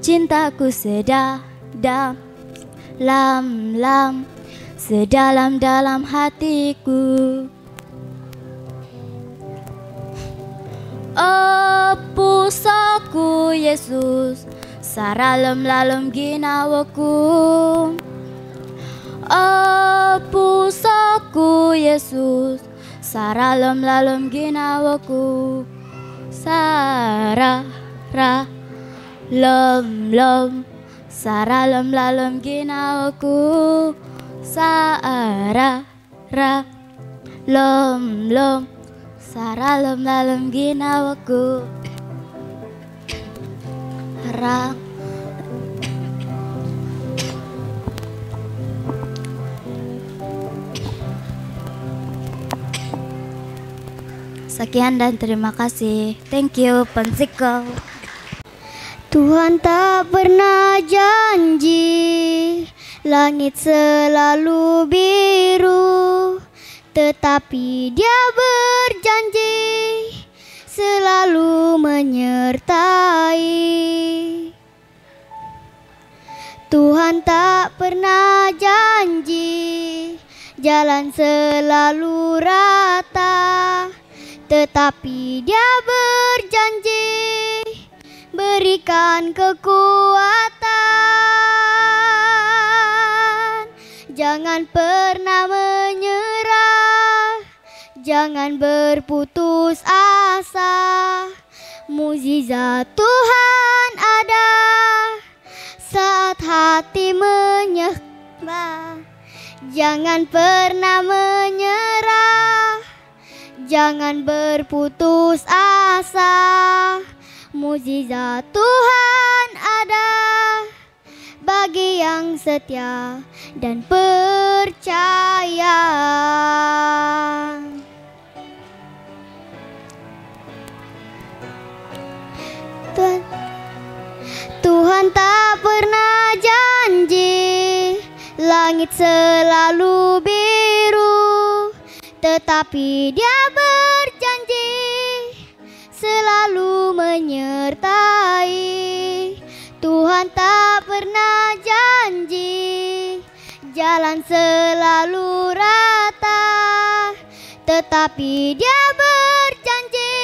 Cintaku sedalam-lam sedalam-dalam hatiku. Oh pusaku Yesus Saralem lalem ginawaku Oh pusaku Yesus Saralem lalem ginawaku Sara ra lem lem Saralem lalem ginawaku Sara ra lem lem Saralem lalem ginawaku Ra Sekian dan terima kasih. Thank you, Pensiko. Tuhan tak pernah janji langit selalu biru, tetapi Dia berjanji selalu menyertai. Tuhan tak pernah janji jalan selalu rata, tetapi Dia berjanji berikan kekuatan. Jangan pernah menyerah, jangan berputus asa. Mukjizat Tuhan ada saat hati menyembah. Jangan pernah menyerah, jangan berputus asa. Mukjizat Tuhan ada bagi yang setia dan percaya. Tuhan, Tuhan tak pernah janji langit selalu biru, tetapi Dia berjanji selalu menyertai. Tuhan tak pernah janji jalan selalu rata, tetapi Dia berjanji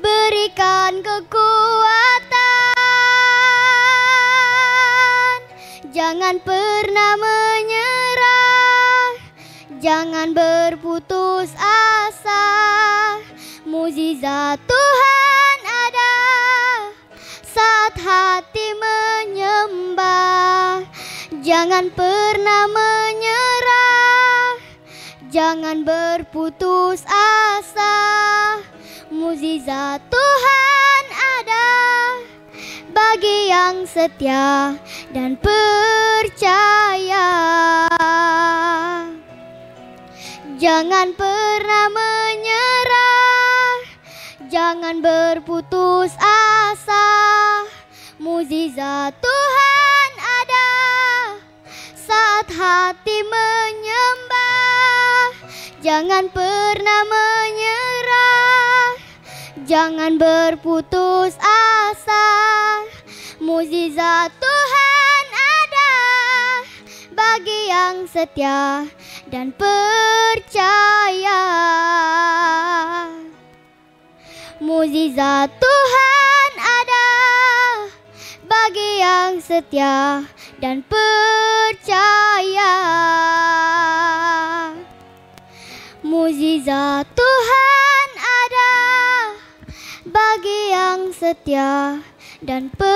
berikan kekuatan. Jangan pernah jangan berputus asa. Mukjizat Tuhan ada saat hati menyembah. Jangan pernah menyerah, jangan berputus asa. Mukjizat Tuhan ada bagi yang setia dan percaya. Jangan pernah menyerah, jangan berputus asa. Mukjizat Tuhan ada saat hati menyembah. Jangan pernah menyerah, jangan berputus asa. Mukjizat Tuhan ada bagi yang setia dan percaya. Mukjizat Tuhan ada bagi yang setia dan percaya. Mukjizat Tuhan ada bagi yang setia dan percaya.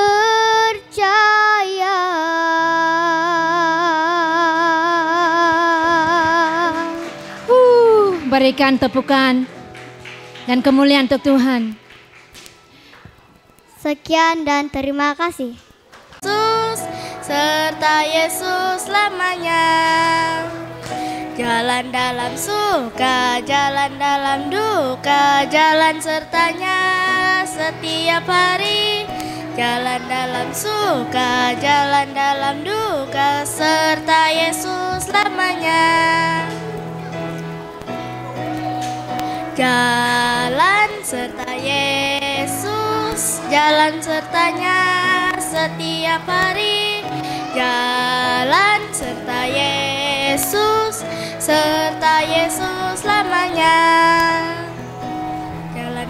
Berikan tepukan dan kemuliaan untuk Tuhan. Sekian dan terima kasih. Yesus serta Yesus lamanya. Jalan dalam suka, jalan dalam duka, jalan sertanya setiap hari. Jalan dalam suka, jalan dalam duka, serta Yesus lamanya. Jalan serta Yesus, jalan sertanya setiap hari. Jalan serta Yesus, serta Yesus lamanya.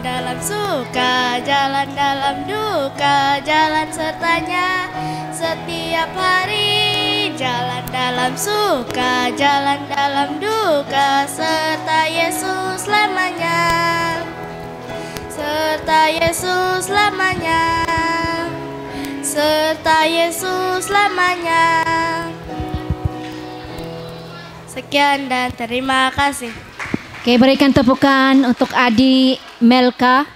Dalam suka, jalan dalam duka, jalan sertanya setiap hari. Jalan dalam suka, jalan dalam duka, serta Yesus lamanya. Serta Yesus lamanya. Serta Yesus lamanya. Sekian dan terima kasih. Oke, berikan tepukan untuk Adi Melka.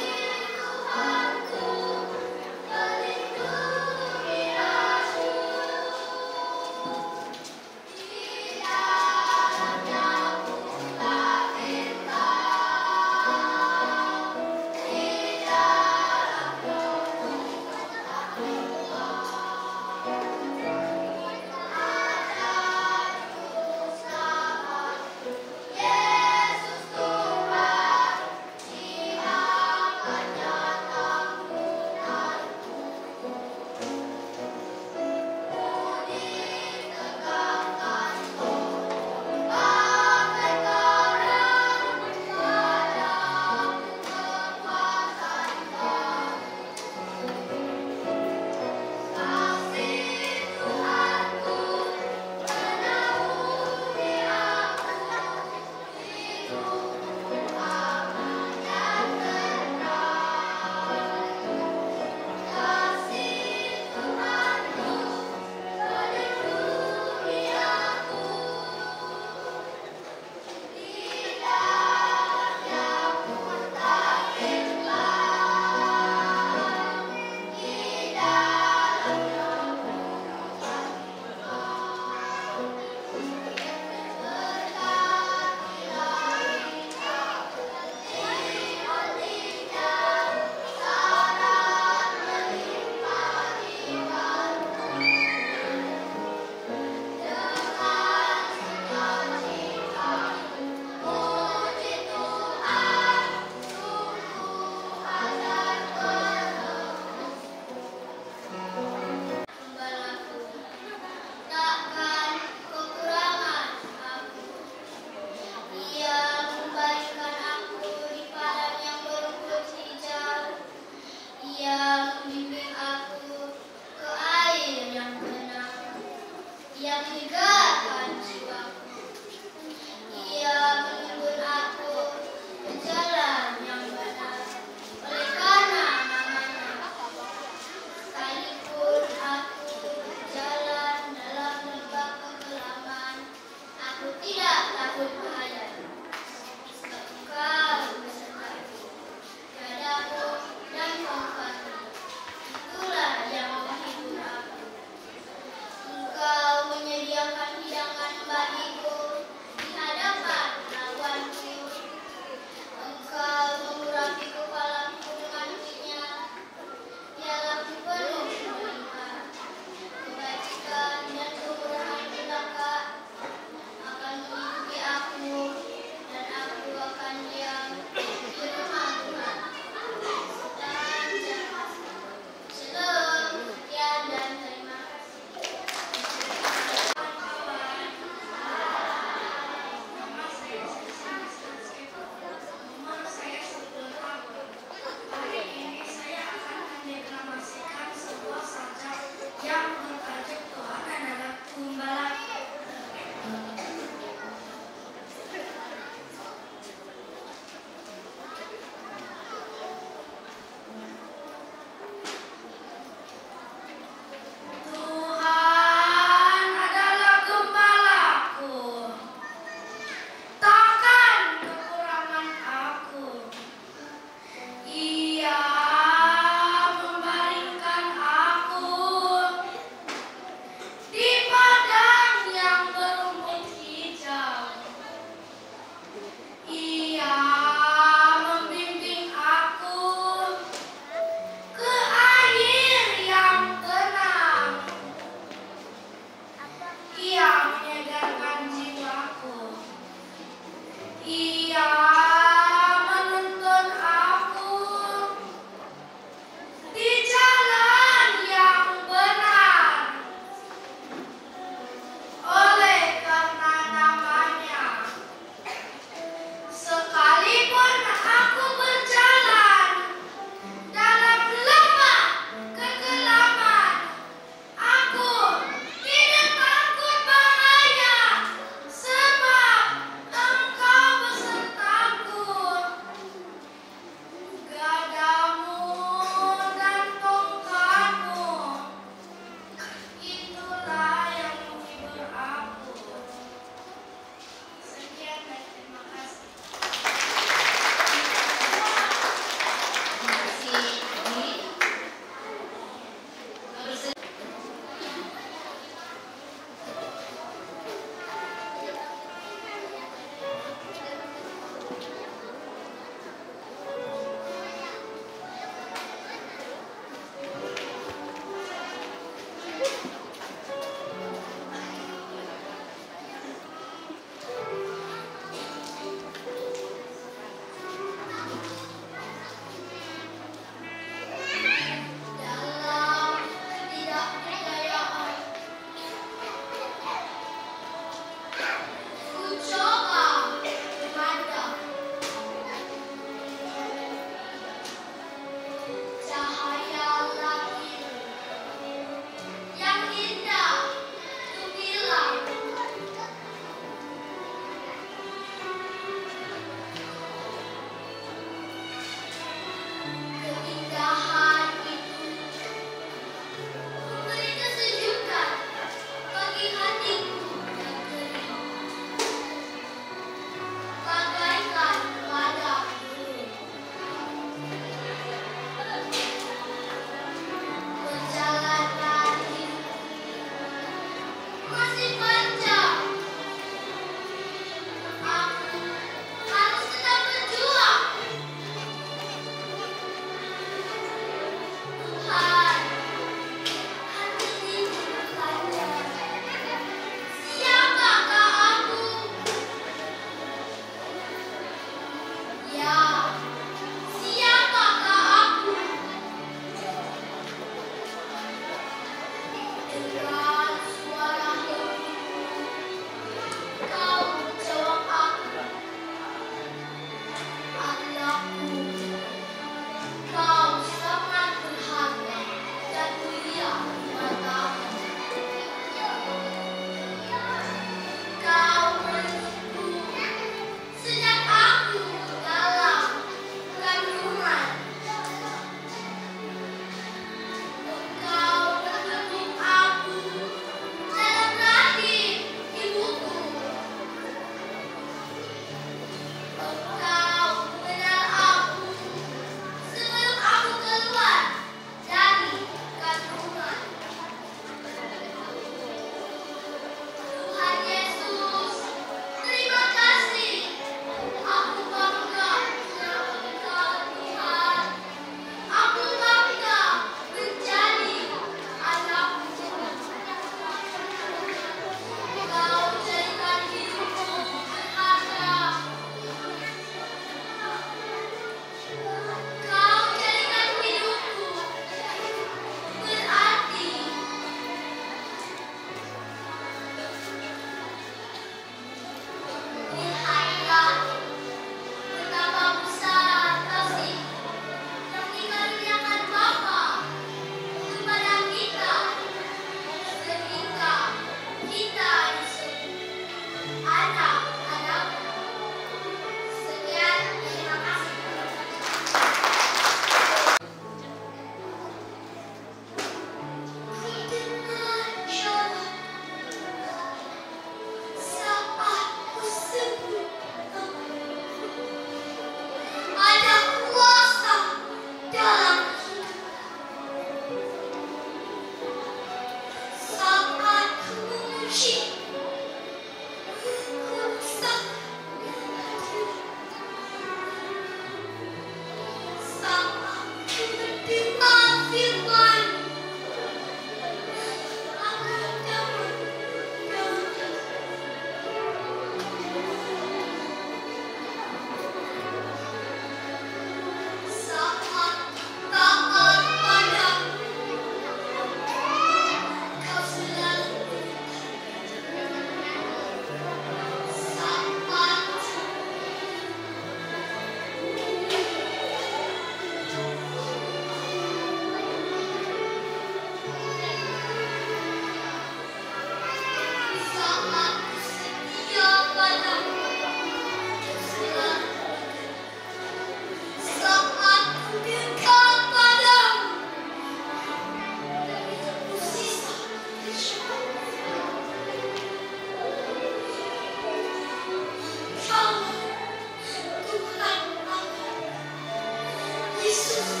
Yes.